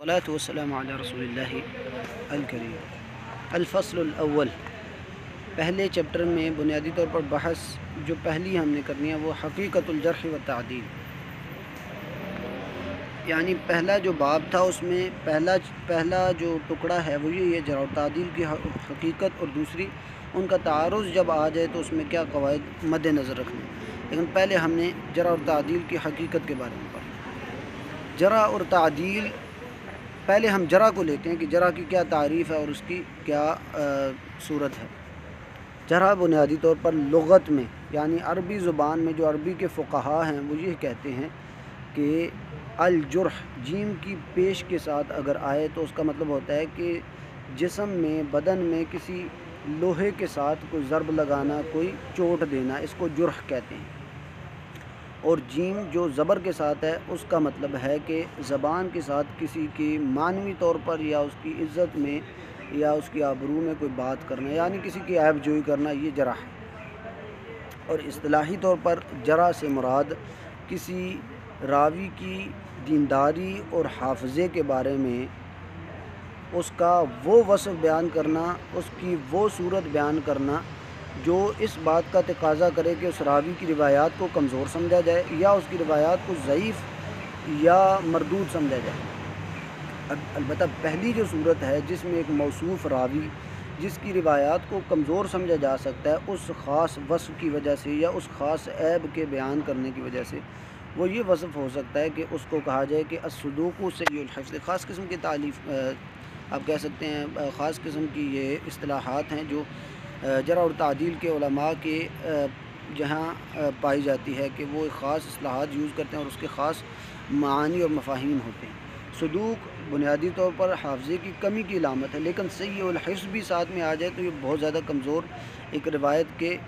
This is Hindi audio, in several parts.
सलात वसलाम रसोल करीम अलफ़सलअवल पहले चैप्टर में बुनियादी तौर पर बहस जो पहली हमने करनी है वो हकीकतुलजरह व तादील यानी पहला जो बाब था उसमें पहला पहला जो टुकड़ा है वो ये जरा तादील की हकीकत और दूसरी उनका तारज़ जब आ जाए तो उसमें क्या कवायद मद्दनज़र रखने लेकिन पहले हमने जरा और तादील की हकीकत के बारे में पढ़ा जरा और तादील पहले हम जरा को लेते हैं कि जरा की क्या तारीफ़ है और उसकी क्या सूरत है। जरा बुनियादी तौर पर लगत में, यानी अरबी ज़ुबान में जो अरबी के फ़ुकहा हैं, वो ये कहते हैं कि अलजुर्ह, जीम की पेश के साथ अगर आए तो उसका मतलब होता है कि जिसम में, बदन में किसी लोहे के साथ कोई ज़रब लगाना, कोई चोट देना, इसको जुर्ह कहते हैं। और जीम जो ज़बर के साथ है, उसका मतलब है कि ज़बान के साथ किसी की मानवी तौर पर या उसकी इज़्ज़त में या उसकी आबरू में कोई बात करना, यानी किसी की ऐब जोई करना, ये जरा है। और असलाही तौर पर जरा से मुराद किसी रावी की दीनदारी और हाफजे के बारे में उसका वो वसफ़ बयान करना, उसकी वो सूरत बयान करना जो इस बात का तकाजा करे कि उस रावी की रिवायात को कमज़ोर समझा जाए या उसकी रिवायात को ज़यीफ़ या मरदूद समझा जाए। अलबत् पहली जो सूरत है जिसमें एक मौसूफ़ रावी जिसकी रिवायात को कमज़ोर समझा जा सकता है, उस ख़ास वसफ़ की वजह से या उस ख़ास ऐब के बयान करने की वजह से, वो ये वसफ़ हो सकता है कि उसको कहा जाए कि असदूक़ से ये ख़ास किस्म की तालीफ़ आप कह सकते हैं ख़ास किस्म की ये असलाहत हैं जो जरा और तादील के के जहाँ पाई जाती है कि वो एक ख़ास असलाहत यूज़ करते हैं और उसके ख़ास मानी और मफाहिम होते हैं। सदूक बुनियादी तौर पर हाफजे की कमी की लामत है, लेकिन हिफ्स भी साथ में आ जाए तो ये बहुत ज़्यादा कमज़ोर एक रिवायत के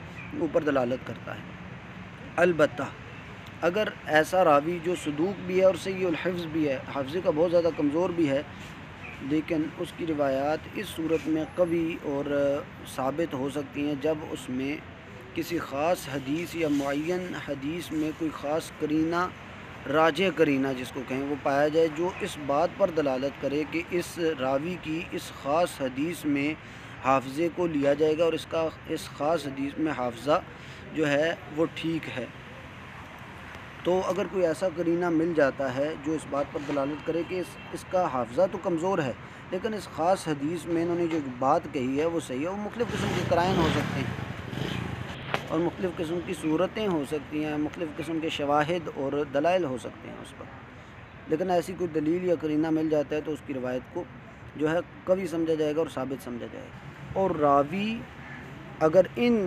ऊपर दलालत करता है। अलबत् अगर ऐसा रावी जो सदूक भी है और सही हिफ्स भी है, हाफजे का बहुत ज़्यादा कमज़ोर भी है लेकिन उसकी रिवायात इस सूरत में कवी और साबित हो सकती हैं जब उसमें किसी ख़ास हदीस या मुन हदीस में कोई ख़ास करीना, राज करीना जिसको कहें, वो पाया जाए, जो इस बात पर दलालत करे कि इस रावी की इस ख़ास हदीस में हाफजे को लिया जाएगा और इसका, इस ख़ास हदीस में हाफजा जो है वो ठीक है। तो अगर कोई ऐसा करीना मिल जाता है जो इस बात पर दलालत करे कि इस, इसका हाफजा तो कमज़ोर है, लेकिन इस ख़ास हदीस में इन्होंने जो बात कही है, वो सही है वो मुख्तु किस्म के कराइन हो सकते हैं और मुख्तु किस्म की सूरतें हो सकती हैं मुख्तु किस्म के शवाहद और दलाइल हो सकते हैं उस पर। लेकिन ऐसी कोई दलील या करीना मिल जाता है तो उसकी रवायत को जो है कभी समझा जाएगा और साबित समझा जाएगा। और रावी अगर इन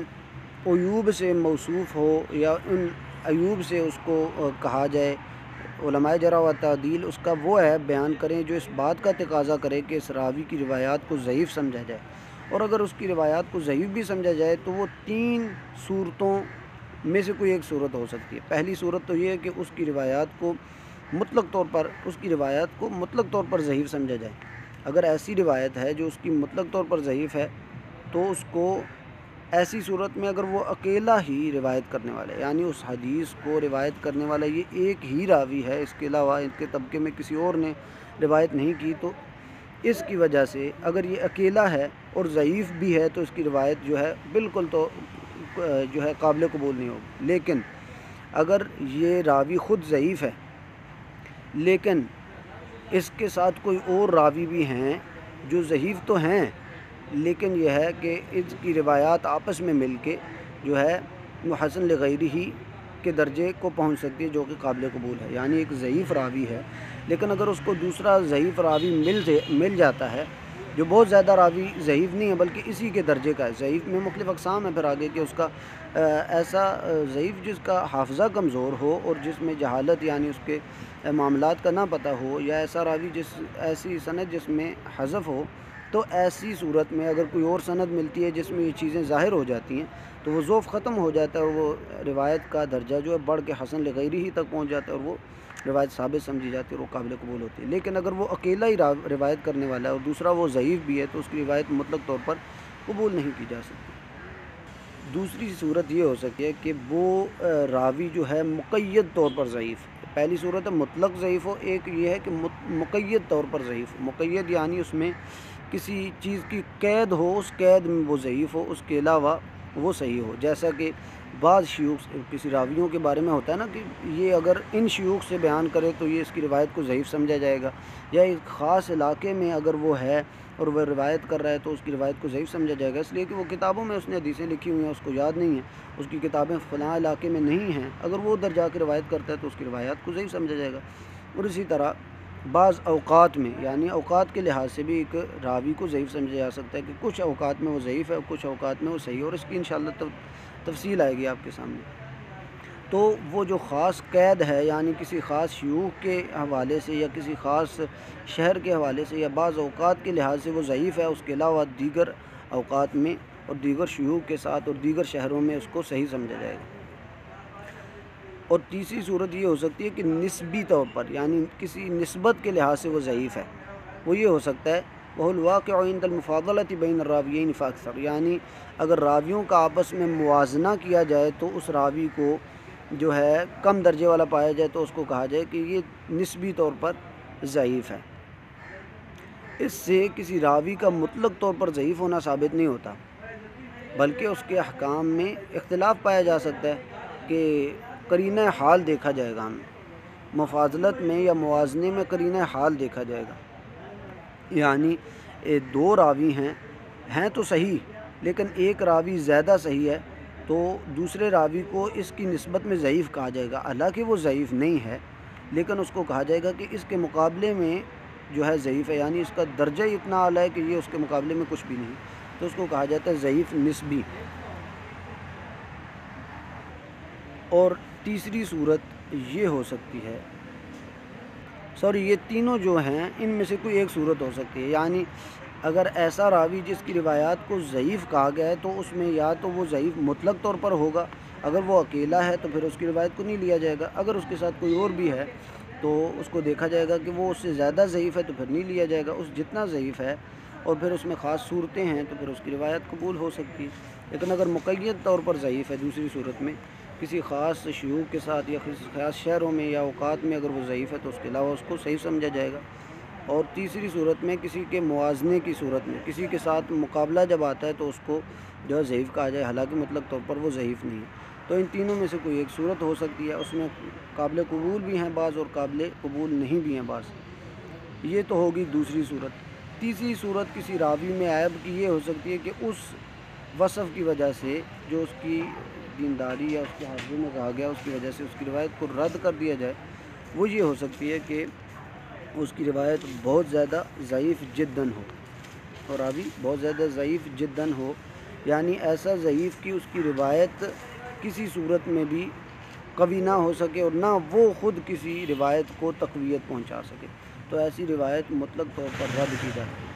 अयूब से मौसू हो या उन अयूब से उसको कहा जाए जरा व तदील, उसका वो है, बयान करें जो इस बात का तकाजा करे कि इस रावी की रवायात को ज़यीफ़ समझा जाए। और अगर उसकी रवायात को ज़यीफ़ भी समझा जाए तो वो तीन सूरतों में से कोई एक सूरत हो सकती है। पहली सूरत तो ये है कि उसकी रवायात को मुतलक तौर पर, उसकी रवायात को मुतलक तौर पर ज़यीफ़ समझा जाए। अगर ऐसी रिवायत है जो उसकी मुतलक तौर पर ज़यीफ़ है तो उसको ऐसी सूरत में अगर वो अकेला ही रिवायत करने वाला है, यानी उस हदीस को रिवायत करने वाला ये एक ही रावी है, इसके अलावा इनके तबके में किसी और ने रिवायत नहीं की तो इसकी वजह से अगर ये अकेला है और ज़यीफ़ भी है तो इसकी रिवायत जो है बिल्कुल तो जो है काबिल कबूल नहीं होगी। लेकिन अगर ये रावी ख़ुद ज़यीफ़ है, लेकिन इसके साथ कोई और रावी भी हैं, जो ज़यीफ़ तो हैं लेकिन यह है कि इसकी रिवायात आपस में मिल के जो है वो हसन लगैरी ही के दर्जे को पहुँच सकती है, जो कि काबिल कबूल है। यानी एक ज़यीफ़ रावी है। लेकिन अगर उसको दूसरा ज़यीफ़ रावी मिल मिल जाता है, जो बहुत ज़्यादा रावी ज़यीफ़ नहीं है, बल्कि इसी के दर्जे का है। ज़यीफ़ में मुख्तु अकसाम है फिर आगे कि उसका ऐसा ज़यीफ़ जिसका हाफजा कमज़ोर हो और जिसमें जहालत यानी उसके मामला का ना पता हो, या ऐसा रावी जिस, ऐसी सनत जिसमें हज़फ हो तो ऐसी सूरत में अगर कोई और सनद मिलती है जिसमें ये चीज़ें ज़ाहिर हो जाती हैं तो वो ज़ोफ़ ख़त्म हो जाता है और वो रिवायत का दर्जा जो है बढ़ के हसन लगैरी ही तक पहुँच जाता है और वो रिवायत साबित समझी जाती है और काबिल कबूल होती है। लेकिन अगर वो अकेला ही रिवायत करने वाला है और दूसरा वो ज़यीफ़ भी है तो उसकी रिवायत मतलब तौर पर कबूल नहीं की जा सकती। दूसरी सूरत ये हो सकती है कि वो रावी जो है मुक़ैद तौर पर ज़यीफ़ पहली सूरत है मुतलक ज़यीफ़ हो, एक ये है कि मुक़ैद तौर पर ज़यीफ़ मुक़ैद यानी उसमें किसी चीज़ की कैद हो, उस कैद में वो ज़यीफ़ हो, उसके अलावा वो सही हो। जैसा कि बाद शयूख किसी रावियों के बारे में होता है ना कि ये अगर इन शयूख से बयान करे तो ये इसकी रिवायत को ज़यीफ़ समझा जाएगा। या एक ख़ास इलाके में अगर वो है और वह रिवायत कर रहा है तो उसकी रिवायत को ज़यीफ़ समझा जाएगा। इसलिए कि वो किताबों में उसने हदीसें लिखी हुई हैं, उसको याद नहीं है, उसकी किताबें फ़लाँ इलाके में नहीं हैं। अगर वो उधर जाकर रिवायत करता है तो उसकी रिवायत को ज़यीफ़ समझा जाएगा। और इसी तरह बाज़ अवकात में, यानी अवकात के लिहाज से भी एक रावी को ज़यीफ़ समझा जा सकता है कि कुछ अवकात में वो ज़यीफ़ है और कुछ अवकात में वो सही है, और इसकी इन तफसील आएगी आपके सामने। तो वो जो ख़ास कैद है, यानी किसी ख़ास शयूख के हवाले से या किसी ख़ास शहर के हवाले से या बाज़ अवकात के लिहाज से वो ज़यीफ़ है, उसके अलावा दीगर अवकात में और दीगर शयूख के साथ और दीगर शहरों में उसको सही समझा जाएगा। और तीसरी सूरत ये हो सकती है कि नस्बी तौर पर, यानी किसी नस्बत के लिहाज से वो ज़यीफ़ है। वो ये हो सकता है वहलवाक़मफ़ादलत बैन रावियन फ़ाक्सर, यानी अगर रावियों का आपस में मुजना किया जाए तो उस रावी को जो है कम दर्जे वाला पाया जाए तो उसको कहा जाए कि ये नस्बी तौर पर ज़यीफ़ है। इससे किसी रावी का मुतलक तौर पर ज़यीफ़ होना साबित नहीं होता, बल्कि उसके अहकाम में इख्तलाफ पाया जा सकता है कि करीन हाल देखा जाएगा हमें। मफाजलत में या मुआजने में करीन हाल देखा जाएगा। यानी दो रावी हैं हैं तो सही, लेकिन एक रावी ज़्यादा सही है तो दूसरे रावी को इसकी नस्बत में ज़यीफ़ कहा जाएगा। हालाँकि वो ज़यीफ़ नहीं है, लेकिन उसको कहा जाएगा कि इसके मुकाबले में जो है ज़यीफ़ है, यानी इसका दर्जा ही इतना आला है कि ये उसके मुकाबले में कुछ भी नहीं। तो उसको कहा जाता है ज़यीफ़ नस्बी। और तीसरी सूरत ये हो सकती है। सॉरी ये तीनों जो हैं, इनमें से कोई एक सूरत हो सकती है। यानी अगर ऐसा रावी जिसकी रिवायात को ज़यीफ़ कहा गया है तो उसमें या तो वो ज़यीफ़ मुतलक तौर पर होगा। अगर वो अकेला है तो फिर उसकी रिवायत को नहीं लिया जाएगा। अगर उसके साथ कोई और भी है तो उसको देखा जाएगा कि वो उससे ज़्यादा ज़यीफ़ है तो फिर नहीं लिया जाएगा। उस जितना ज़यीफ़ है, और फिर उसमें ख़ास सूरतें हैं तो फिर उसकी रिवायत कबूल हो सकती है। लेकिन अगर मुक़ैद तौर पर ज़यीफ़ है दूसरी सूरत में किसी ख़ास शयूब के साथ या किसी ख़ास शहरों में या अवकात में अगर वो ज़यीफ़ है तो उसके अलावा उसको सही समझा जाएगा। और तीसरी सूरत में किसी के मुआजने की सूरत में, किसी के साथ मुकाबला जब आता है तो उसको जो है ज़यीफ़ कहा जाए। हालाँकि मतलब तौर पर वो ज़यीफ़ नहीं है। तो इन तीनों में से कोई एक सूरत हो सकती है, उसमें काबिल कबूल भी हैं बाज़ और काबिल कबूल नहीं भी हैं बाज़। ये तो होगी दूसरी सूरत। तीसरी सूरत किसी रावी में ऐब की ये हो सकती है कि उस वसफ़ की वजह से जो उसकी दीनदारी या उसके हाजिर में कहा गया, उसकी वजह से उसकी रिवायत को रद्द कर दिया जाए, वो ये हो सकती है कि उसकी रिवायत बहुत ज़्यादा ज़यीफ़ जिद्दन हो। और अभी बहुत ज़्यादा ज़यीफ़ जिद्दन हो, यानी ऐसा ज़यीफ़ कि उसकी रिवायत किसी सूरत में भी कभी ना हो सके और ना वो ख़ुद किसी रिवायत को तकवीत पहुँचा सके। तो ऐसी रिवायत मतलब तौर पर रद्द की जाए